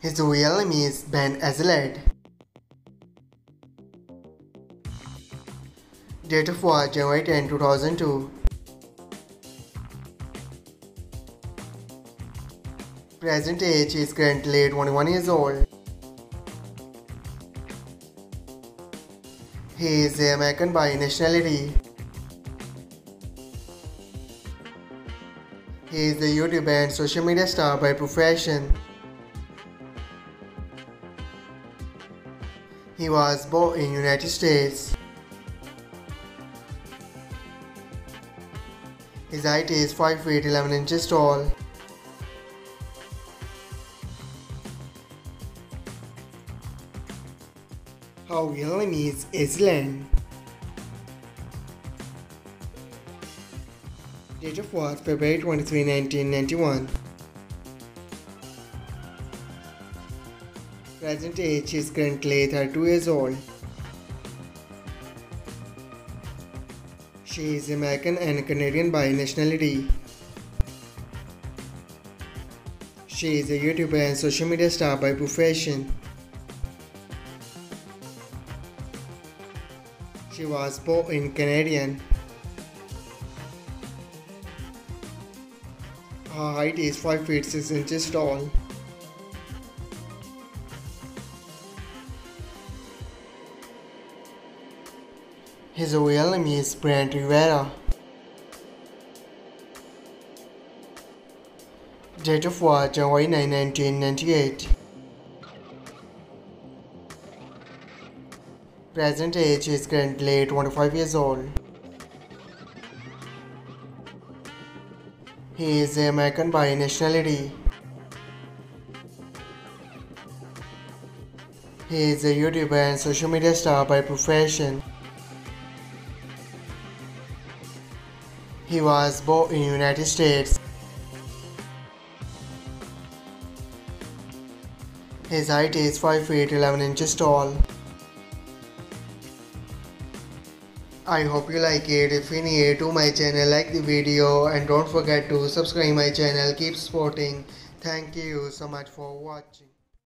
His real name is Ben Azelart. Date of birth January 10, 2002. Present age is currently 21 years old. He is American by nationality. He is a YouTuber and social media star by profession. He was born in United States. His height is 5 feet 11 inches tall. How name is AzzyLand. Date of birth February 23, 1991. Present age is currently 32 years old. She is American and Canadian by nationality. She is a YouTuber and social media star by profession. She was born in Canadian. Her height is 5 feet 6 inches tall. His real name is Brent Rivera. Date of birth January 9, 1998. Present age is currently 25 years old. He is American by nationality. He is a YouTuber and social media star by profession. He was born in United States. His height is 5 feet 11 inches tall. I hope you like it. If you're new to my channel, like the video and don't forget to subscribe my channel. Keep supporting. Thank you so much for watching.